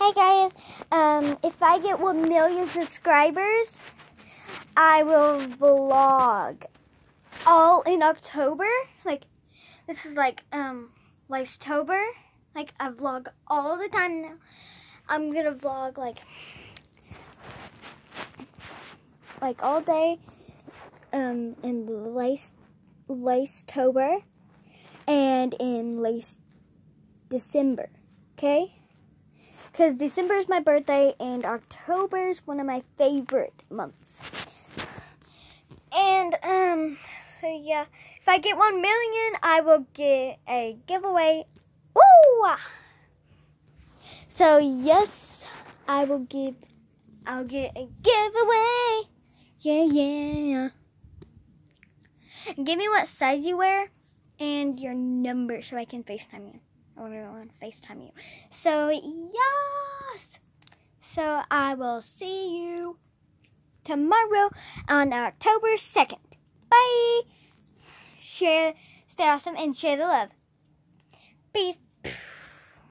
Hey guys, um, if I get 1 million subscribers, I will vlog all in October. Like, this is like, um, Lifetober. Like, I vlog all the time now. I'm gonna vlog like, like all day, um, in Lace, Lacetober and in Lace December. Okay? Because December is my birthday and October is one of my favorite months. And, um, so yeah, if I get 1 million, I will get a giveaway. Woo! So, yes, I will give, I'll get a giveaway. Yeah, yeah. Give me what size you wear and your number so I can FaceTime you. Want to FaceTime you. So, yes. So, I will see you tomorrow on October 2nd. Bye. Share, stay awesome, and share the love. Peace.